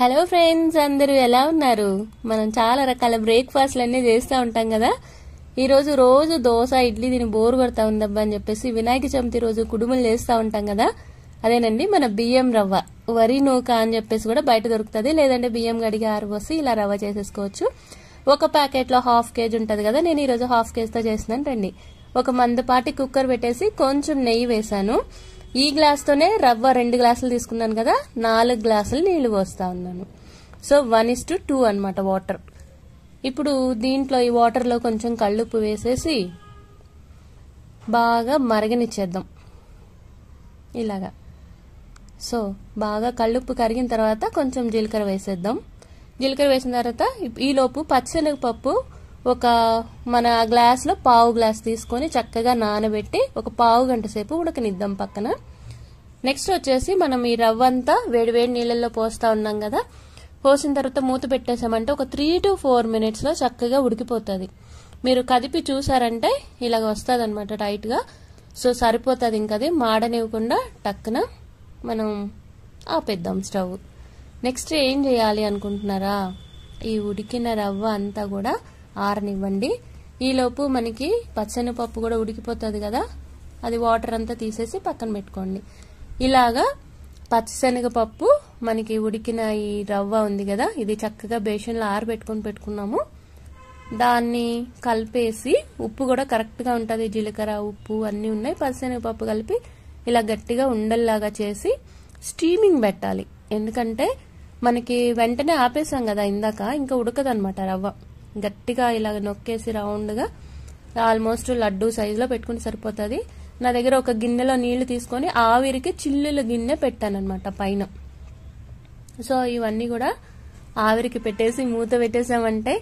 Hello friends అందరూ ఎలా ఉన్నారు? మనం చాలా రకాల బ్రేక్ఫాస్ట్లు అన్నీ చేస్తూ ఉంటాం కదా? ఈరోజు రోజు దోశ ఇడ్లీ దీని బోరు కొడతా ఉందబ్బా అని చెప్పేసి వినాయక చవితి రోజు కుడుములు చేస్తూ ఉంటాం కదా? అదేనండి మన బియ్యం రవ్వ. వరి నూక అని చెప్పేసి కూడా బయట దొరుకుతుంది. లేదంటే బియ్యం గడిగి ఆరబోసి ఇలా రవ్వ చేసేసుకోవచ్చు. ఒక ప్యాకెట్లో హాఫ్ కేజీ ఉంటుంది కదా? నేను ఈరోజు హాఫ్ కేజీతో చేస్తున్నాను. రండి. ఒక మందపాటి కుక్కర్ పెట్టేసి కొంచెం నెయ్యి వేసాను ఈ గ్లాస్తోనే రవ్వ రెండు గ్లాసులు తీసుకున్నాను కదా నాలుగు గ్లాసులు నీళ్ళు పోస్తా ఉన్నాను. So one is to two అనమాట వాటర్ ఇప్పుడు దీంట్లో ఈ వాటర్లో కొంచెం కళ్ళుప్పు వేసేసి బాగా మరగనిచ్చేద్దాం. ఇలాగా. సో బాగా కళ్ళుప్పు కరిగిన తర్వాత కొంచెం జీలకర్ర వేసేద్దాం. జీలకర్ర వేసిన తర్వాత ఈలోపు పచ్చెనగపప్పు ఒక మన గ్లాస్లో పావు గ్లాస్ తీసుకొని చక్కగా నానబెట్టి ఒక పావు గంట సేపు ఉడకనిద్దాం పక్కన. నెక్స్ట్ వచ్చేసి మనం ఈ రవ్వ అంతా వేడి వేడి నీళ్ళల్లో పోస్తా ఉన్నాం కదా. పోసిన తర్వాత మూత పెట్టేసామంటే ఒక త్రీ టు ఫోర్ మినిట్స్లో చక్కగా ఉడికిపోతుంది. మీరు కదిపి చూసారంటే ఇలాగ వస్తుంది అనమాట టైట్గా సో సరిపోతుంది ఇంకది మాడనివ్వకుండా టక్కున మనం ఆపేద్దాం స్టవ్. నెక్స్ట్ ఏం చేయాలి అనుకుంటున్నారా? ఈ ఉడికిన రవ్వ అంతా కూడా ఆరనివ్వండి. ఈలోపు మనకి పచ్చనిపప్పు కూడా ఉడికిపోతుంది కదా అది వాటర్ అంతా తీసేసి పక్కన పెట్టుకోండి. ఇలాగా పచ్చిశనగపప్పు మనకి ఉడికిన ఈ రవ్వ ఉంది కదా ఇది చక్కగా బేషన్లో ఆరబెట్టుకొని పెట్టుకున్నాము. దాన్ని కలిపేసి ఉప్పు కూడా కరెక్ట్గా ఉంటుంది. జీలకర్ర ఉప్పు అన్నీ ఉన్నాయి. పచ్చిశనగపప్పు కలిపి ఇలా గట్టిగా ఉండల్లాగా చేసి స్టీమింగ్ పెట్టాలి. ఎందుకంటే మనకి వెంటనే ఆపేసాం కదా ఇందాక ఇంకా ఉడకదనమాట రవ్వ. గట్టిగా ఇలాగ నొక్కేసి రౌండ్గా ఆల్మోస్ట్ లడ్డు సైజులో పెట్టుకుని సరిపోతుంది. నా దగ్గర ఒక గిన్నెలో నీళ్ళు తీసుకొని ఆవిరికి చిల్లుల గిన్నె పెట్టానమాట పైన. సో ఇవన్నీ కూడా ఆవిరికి పెట్టేసి మూత పెట్టేసామంటే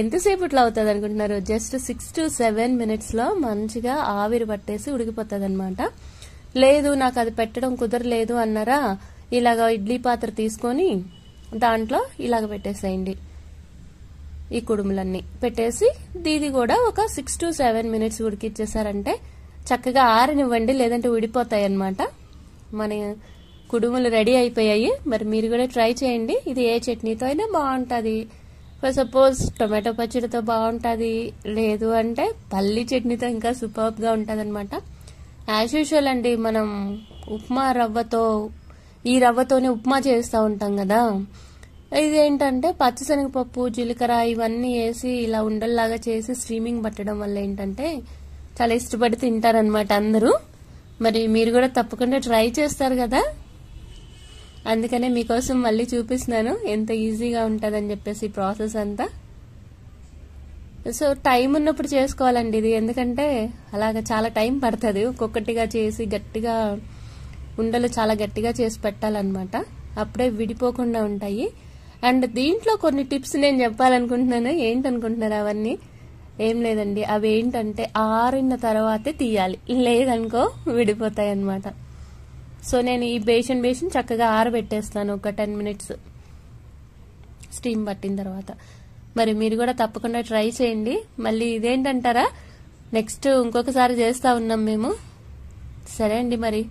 ఎంతసేపు ఇట్లా అవుతుంది అనుకుంటున్నారు? జస్ట్ సిక్స్ టు సెవెన్ మినిట్స్లో మంచిగా ఆవిరి పట్టేసి ఉడికిపోతుంది అనమాట లేదు నాకు అది పెట్టడం కుదరలేదు అన్నారా? ఇలాగ ఇడ్లీ పాత్ర తీసుకొని దాంట్లో ఇలాగ పెట్టేసేయండి. ఈ కుడుములన్నీ పెట్టేసి దీది కూడా ఒక సిక్స్ టు సెవెన్ మినిట్స్ ఉడికిచ్చేసారంటే చక్కగా ఆరనివ్వండి లేదంటే ఉడిపోతాయి అన్నమాట మన కుడుములు రెడీ అయిపోయాయి. మరి మీరు కూడా ట్రై చేయండి. ఇది ఏ చట్నీతో అయినా బాగుంటుంది. ఫర్ సపోజ్ టొమాటో పచ్చడితో బాగుంటుంది. లేదు అంటే పల్లి చట్నీతో ఇంకా సూపర్గా ఉంటుంది అనమాట యాజ్ యూజువల్ అండి మనం ఉప్మా రవ్వతో ఈ రవ్వతోనే ఉప్మా చేస్తూ ఉంటాం కదా. ఇదేంటంటే పచ్చిశనగపప్పు జీలకర్ర ఇవన్నీ వేసి ఇలా ఉండల్లాగా చేసి స్ట్రీమింగ్ పట్టడం వల్ల ఏంటంటే చాలా ఇష్టపడి తింటారనమాట అందరూ. మరి మీరు కూడా తప్పకుండా ట్రై చేస్తారు కదా? అందుకనే మీకోసం మళ్ళీ చూపిస్తున్నాను. ఎంత ఈజీగా ఉంటుందని చెప్పేసి ప్రాసెస్ అంతా. సో టైం ఉన్నప్పుడు చేసుకోవాలండి ఇది. ఎందుకంటే అలాగ చాలా టైం పడుతుంది. ఒక్కొక్కటిగా చేసి గట్టిగా ఉండలు చాలా గట్టిగా చేసి పెట్టాలన్నమాట. అప్పుడే విడిపోకుండా ఉంటాయి. అండ్ దీంట్లో కొన్ని టిప్స్ నేను చెప్పాలనుకుంటున్నాను. ఏంటనుకుంటున్నారు అవన్నీ? ఏం లేదండి. అవి ఏంటంటే ఆరిన తర్వాతే తీయాలి. లేదనుకో విడిపోతాయి అన్నమాట సో నేను ఈ బేషన్ బేషన్ చక్కగా ఆరబెట్టేస్తాను ఒక టెన్ మినిట్స్. స్టీమ్ పట్టిన తర్వాత. మరి మీరు కూడా తప్పకుండా ట్రై చేయండి. మళ్ళీ ఇదేంటంటారా? నెక్స్ట్ ఇంకొకసారి చేస్తా ఉన్నాం మేము. సరే అండి మరి.